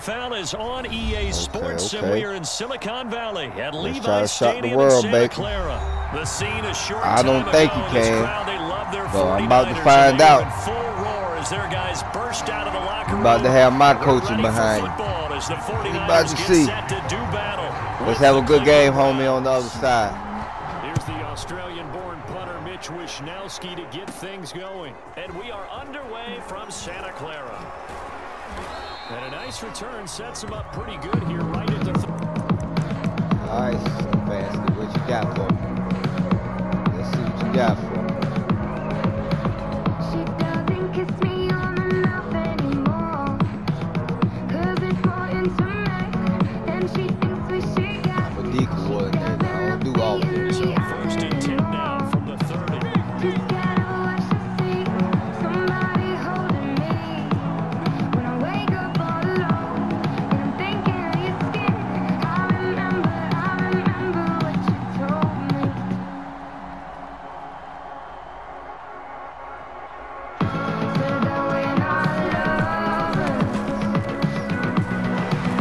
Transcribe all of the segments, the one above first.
NFL is on EA Sports, okay. and we are in Silicon Valley at Let's Levi try to shock the Stadium world, in Santa Baker. Clara. The scene a short I don't think you can. crowd, they love their But I'm about to find out. full roar as their guys burst out of the locker I'm about to have my coaching behind. football as the 49ers about to see. to. Let's have a good game, homie, on the other side. Here's the Australian-born punter Mitch Wishnowsky to get things going. And we are underway from Santa Clara. And a nice return sets him up pretty good here right at the... Right, what you got for me? Let's see what you got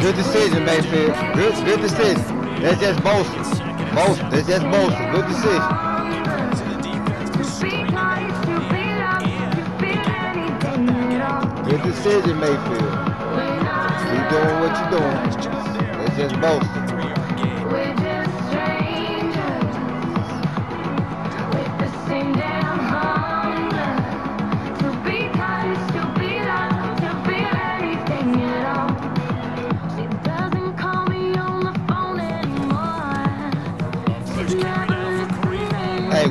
Good decision, Mayfield. Good, good decision. That's just boasting. Boasting. That's just boasting. Good decision. Good decision, Mayfield. Keep doing what you're doing. That's just boasting.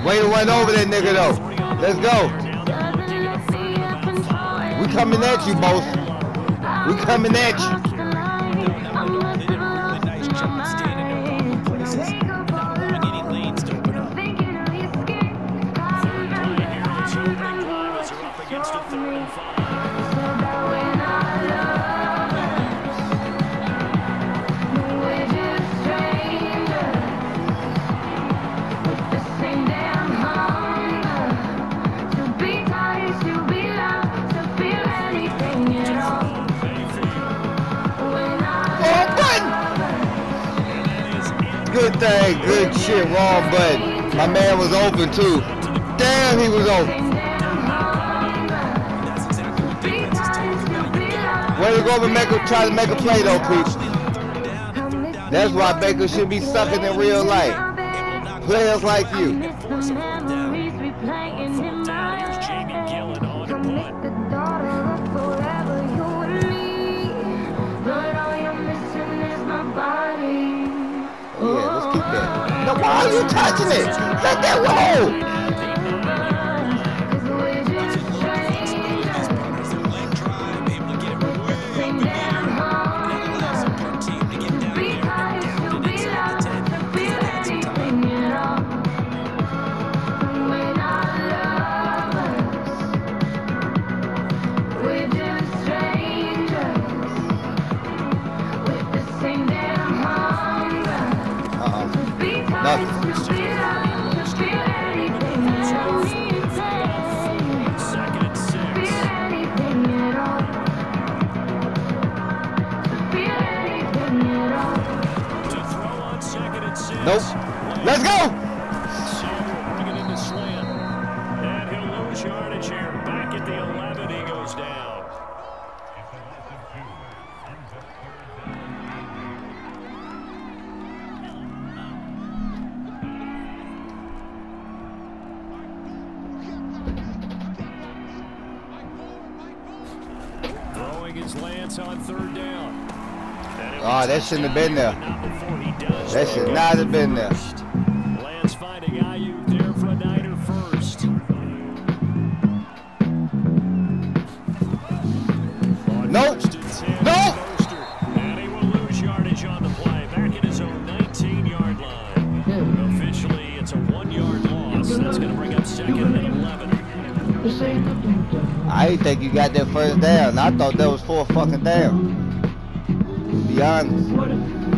Way to run over that nigga though. Let's go. We coming at you, boss. We coming at you. Good thing. Good shit. Wrong but My man was open too. Damn, he was open. Way to go make a, try to make a play though, people. That's why Baker should be sucking in real life. Players like you. Why are you touching it? Let that roll. Third down. And it'll Oh, that shouldn't have been there. That should not have been there. Lance finding Aiyuk there for a Niner first. Nope. first and 10, Nope. And he will lose yardage on the play. Back at his own 19-yard line. Officially, it's a one-yard loss. That's going to bring up second and 11. I didn't think you got that first down. I thought that was for a fucking down. To be honest.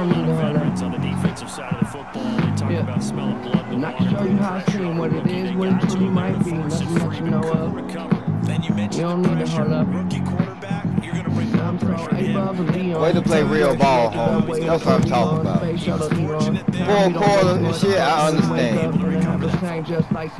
veterans on the defensive side of the football. They talk Yeah. about smelling blood. the I can water, show you how pressure what it is, what it truly might be. Nothing that you know of. you don't need to hold up. Way to play real ball, homie. That's what I'm talking about. Full quarter and shit, I understand.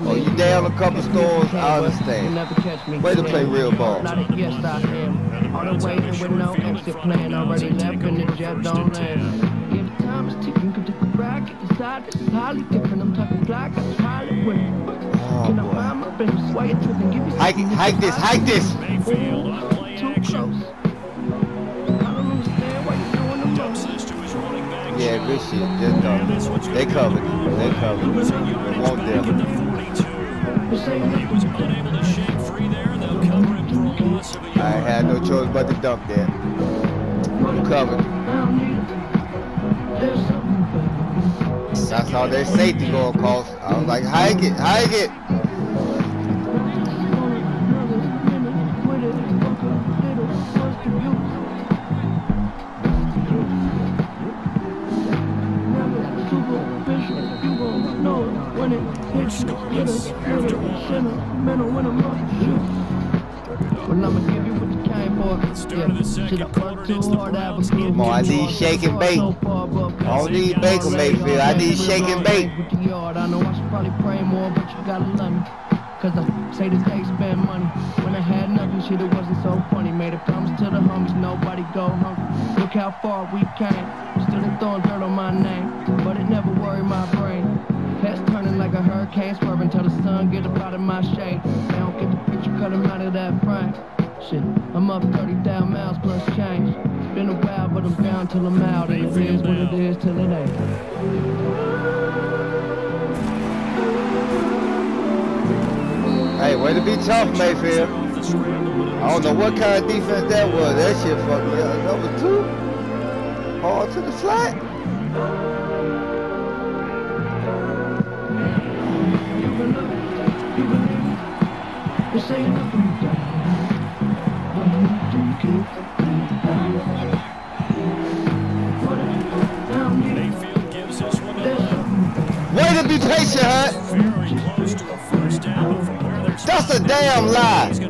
Oh, you down a couple stores, I understand. Way to play real ball. Yes, I am. On the way with no exit plan. Already left and the jet don't land. Give time is ticking, could take a inside. This is highly different. I'm talking fly, got the pilot with Can I boy. find my business? Why you tripping? Give me Hike, this, hike this. Mayfield on play Too close. Yeah, good shit. Just dumb. They covered. They covered. Losing They yardage want back them. 42. This ain't He was unable to shake free there. They'll cover him for a loss of a I had no choice but to dump that. You covered. It. That's all their safety going cost. I was like, hike it, hike it. Getting Come on, I need shake and bake. I don't need bacon, Mayfield. I need shake and bake. I know I should probably pray more, but you gotta love me. Cause I say this day spend money. When I had nothing, shit, it wasn't so funny. Made a promise to the homies, nobody go hungry. Look how far we came. Swerving till the sun get up out of my shade. They don't get the picture, cut 'em out of that frame. Shit, I'm up 30,000 miles plus change. It's been a while, but I'm down till I'm out. And it is what it is till it ain't. Hey, way to be tough, Mayfield. I don't know what kind of defense that was. That shit fucked me up. Number two. Ball to the flat. Way to be patient, they're That's a damn lie.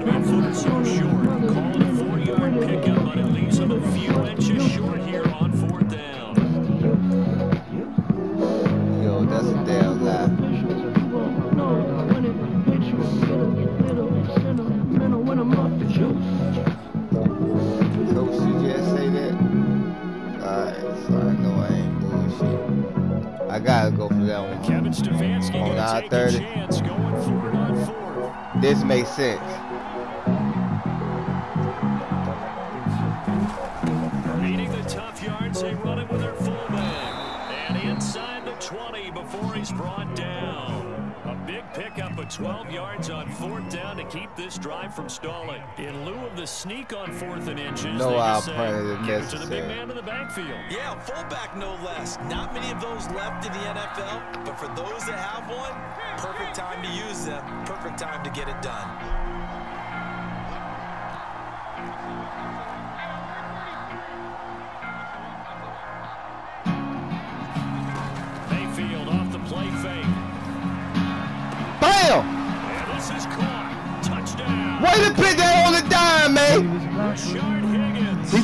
Beating the tough yards, they run it with their fullback. And inside the 20 before he's brought down. A big pickup of 12 yards on fourth down to keep this drive from stalling. In lieu of the sneak on fourth and inches, No, they I'll just it give it to the big man in the backfield. Yeah, fullback no less. Not many of those left in the NFL, but for those that have one, perfect time to use them, perfect time to get it done. He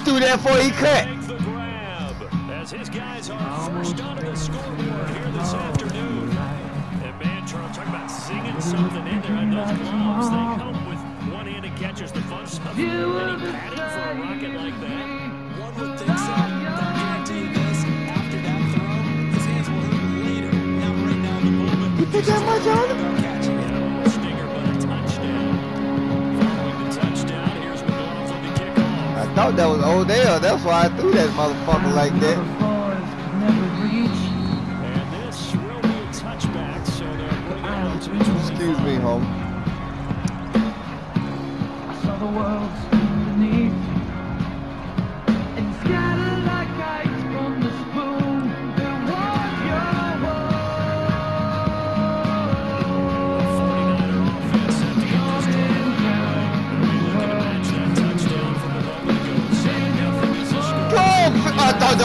threw that before he cut. Make the grab as his guys are first onto the scoreboard here this afternoon. And man, Charles, talk about singing something in there on those gloves. They help with one-handed catches, the fun stuff. Any padding for a rocket like that? One would think so, I guarantee this, after that throw, his hands will hurt later. Now, right now, in the moment, You put that much on him? Oh, Odell. That's why I threw that motherfucker like that. And this will be a touchback, so they're bringing it up to 25. Excuse me, home.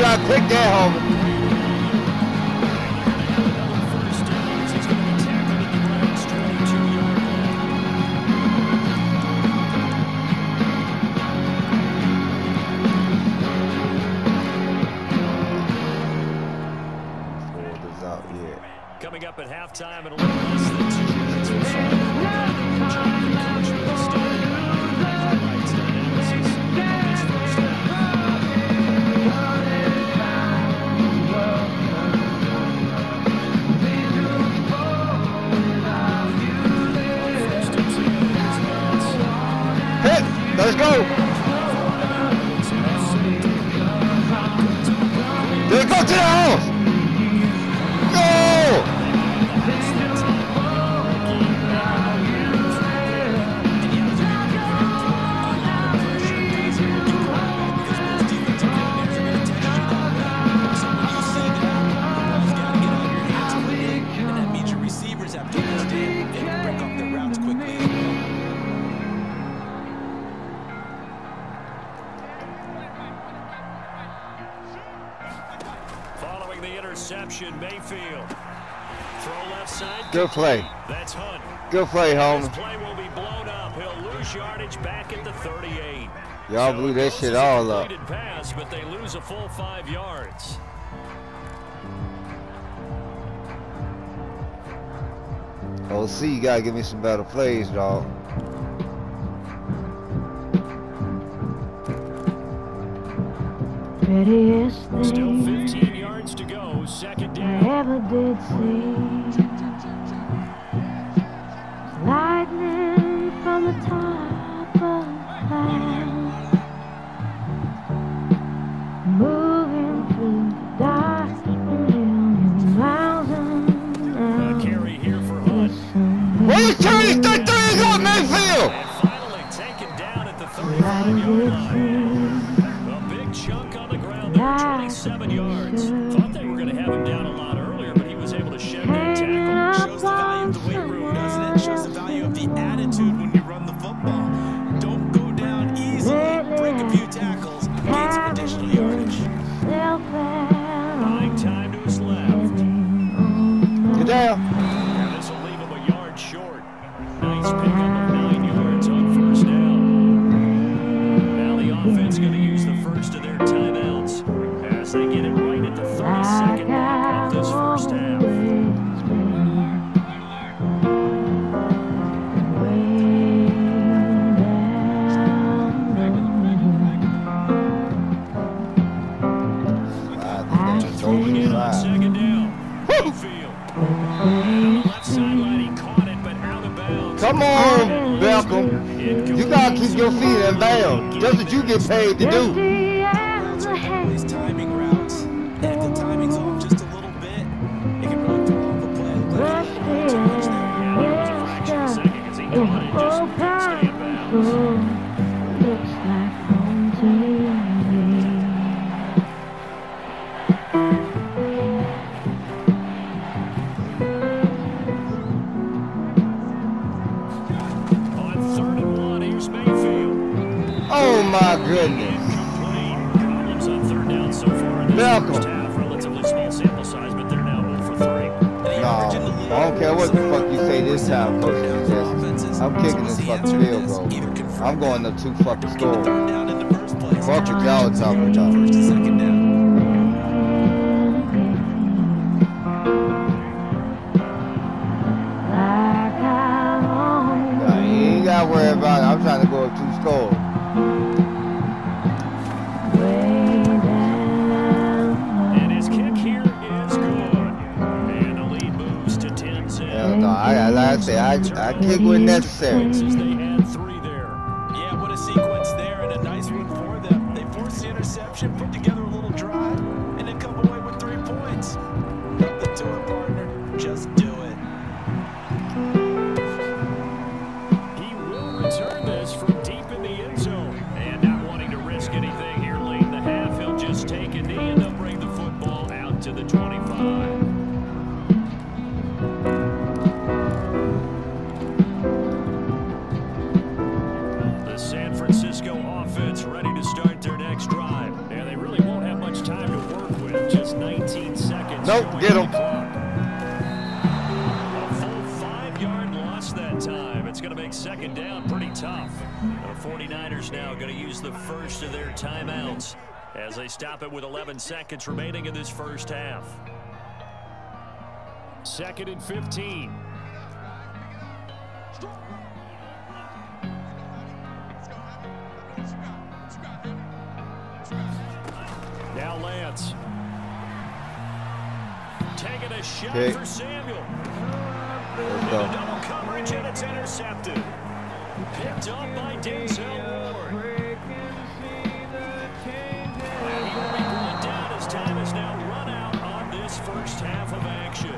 got quick there, home. Good play. That's Hunt. Good play, Holmes. This play will be blown up. He'll lose yardage back at the 38. Y'all so blew that shit all up. Pass, but they lose a full five yards. OC, you gotta give me some better plays, dog. Prettiest thing Still 15 yards to go, second down. I ever did see. Yeah. your feet and bounds. Just what you get paid to do. two fucking scores. Fuck what y'all talking ain't gotta worry about it. I'm trying to go up two scores. I, like I say, I, I kick when necessary. It's going to make second down pretty tough. The 49ers now going to use the first of their timeouts as they stop it with 11 seconds remaining in this first half. Second and 15. Now Lance. Taking a shot Okay. for Samuel. Go. double coverage and it's intercepted. Picked up by Denzel Ward. Time now run out on this first half of action.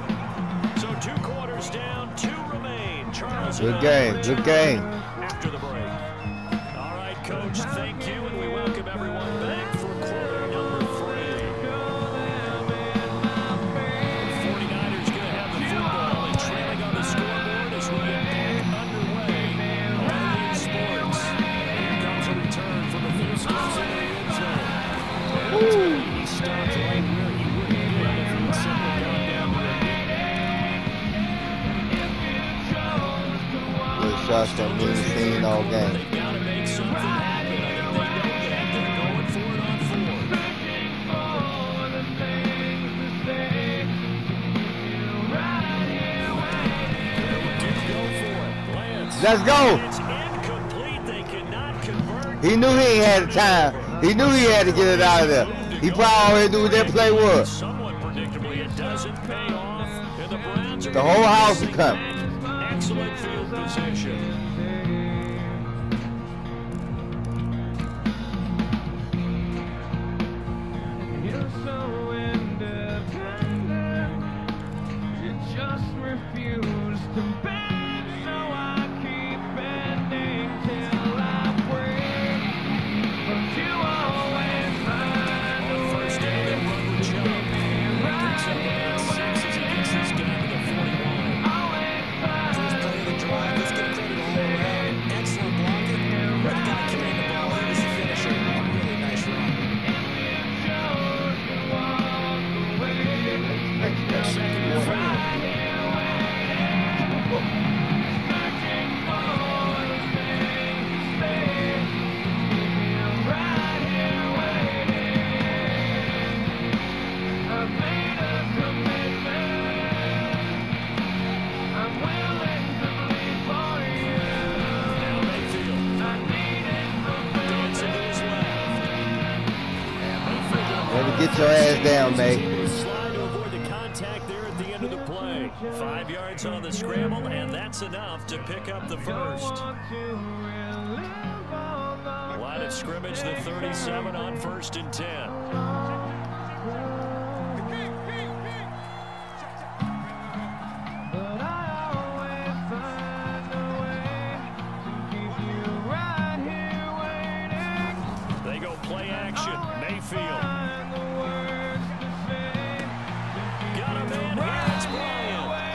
So two quarters down, two remain. Charles Good game, good game. after the break. All right, Coach, thank you, Lance. Let's go. He knew he ain't had the time. He knew he had to get it out of there. He probably knew what that play was. The whole house is coming. Excellent field position. The contact there at the end of the play. Five yards on the scramble, and that's enough to pick up the first. Line of scrimmage, the 37 on first and 10. But I always find a way to keep you right here waiting. They go play action. Mayfield.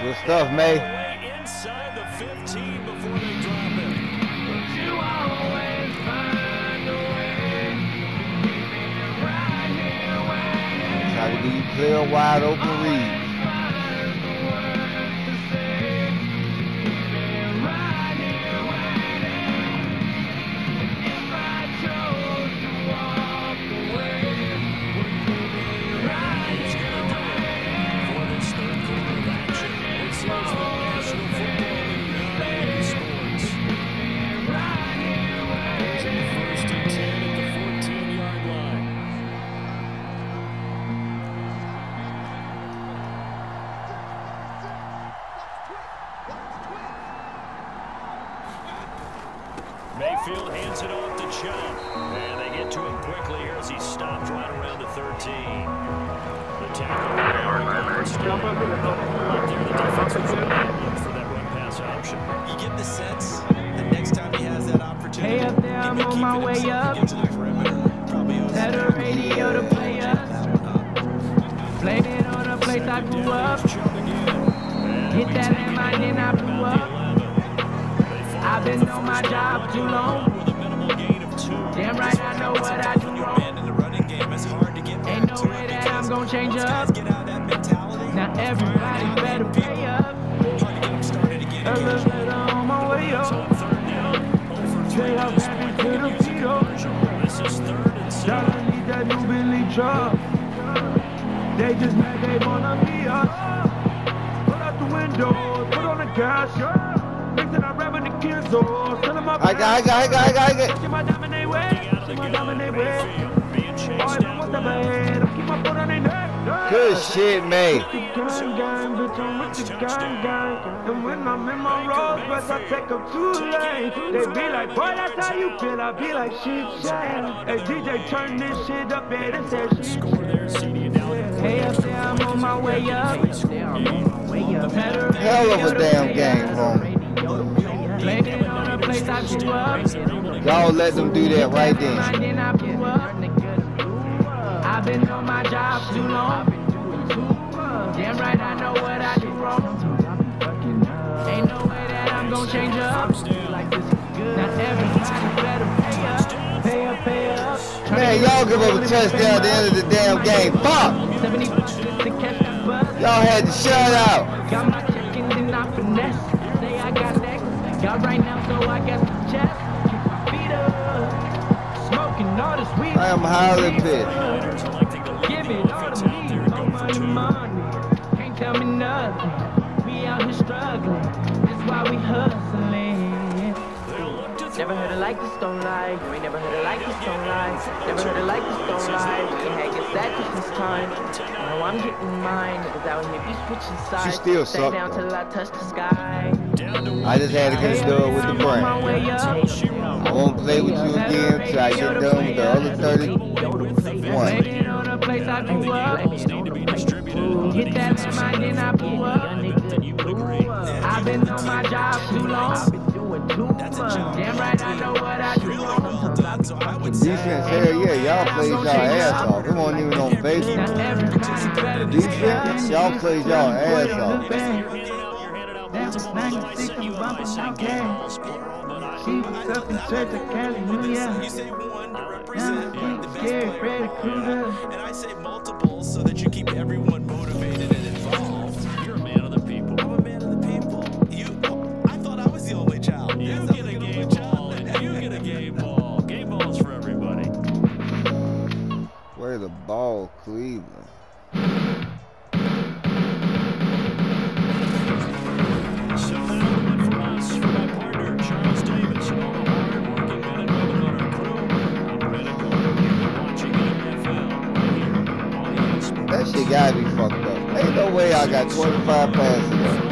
Good stuff, May. Inside the 15 before they drop waiting. Try to clear, wide open read. Backfield, hands it off to Chubb. And they get to him quickly here as he stopped right around the 13. The tackle there, Stop up there. The defensive look for that run-pass option. You get the sense that next time he has that opportunity, Hey, up there, he I'm may on my way up. to get to the perimeter. Probably owes Set a radio to play us. Uh, Played it on a place I grew up. Hit that landmine, then I blew up. I've been on my job too long. With a minimal gain of two. Damn right, I know what I do wrong. man in the running game, it's hard to get Ain't no way that I'm gonna change up. get out that mentality, Now everybody better pay up. hard to get them started again A little bit on my way up. On third down, over three Straight up at this back point. into the field. This is third and seven. Need that new Billy truck. They just mad they wanna be us. Put out the windows, put on the gas. Mixing I got, I got, I got, I got, I got. I. Good shit, mate. And when I'm in my Rolls Royce, I take them too late. They be like, boy, that's how you feel. I be like, shit, shit. Hey, DJ, turn this shit up, man. It says shit. Hey, up there, I'm on my way up. Hell of a damn game, homie. Y'all let them do that right then. I blew up. I've been on my job too long. Damn right, I know what I do wrong. Ain't no way that I'm gonna change up. Now everybody better pay up, pay up, pay up. Man, y'all give up a touchdown at the end of the damn game. Fuck! 70 bucks just to catch that bus. Y'all had to shut out. I am highly pissed. Niners electing to leave Give it all to me. there No going for money, two. money. Can't tell me nothing. We out here struggling. That's why we hustling. Never heard it like this, don't lie. You ain't never heard it like this, don't lie. Never heard it like this, don't lie. We had get that Christmas time. Now I'm getting mine. Niggas out here be switching sides. still Stay suck, down till I touch the sky. I just had to get done with the I'm on my brain. I won't play with you again until I get done with the other 31. Playing on a place I grew up. need to be distributed. Hit that landmine, then I blew up. Then you would agree. I've been on my job too long. I've been doing too. Damn right, I know what I do Really wrong. well done, so I would Defense, hell yeah, y'all played y'all ass off. It wasn't even on Now Facebook. Defense, y'all played y'all ass off. You're you're handing out multiples. I sent you up by saying game balls, plural, but I, Keep us up in church of Hallelujah. Say one to represent Now the best scared, Freddy Krueger. and I say multiples on ESPN. That shit gotta be fucked up. Ain't no way I got 25 passes.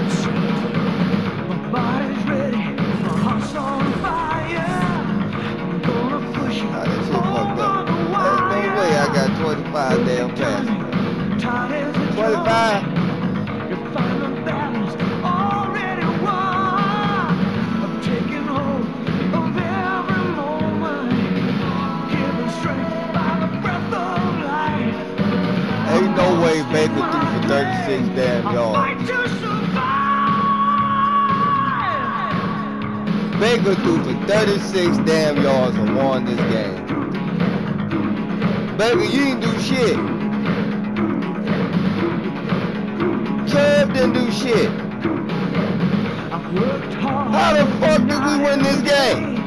Ain't no way Baker threw for 36 damn yards. Baker threw for 36 damn yards and won this game. Baker, you didn't do shit. Chubb didn't do shit. How the fuck did we win this game?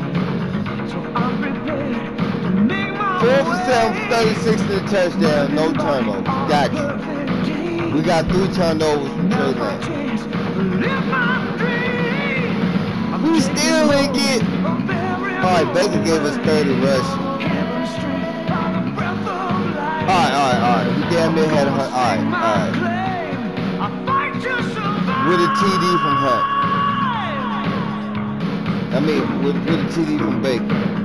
4 for 7 for 36 to the touchdown, no turnovers. Got you. We got three turnovers from Trey. We still ain't get. Alright, Baker gave us 30 rush. Alright, alright, alright. We damn near had a hun- Alright, alright. With a TD from Hunt. I mean, with, with a TD from Baker.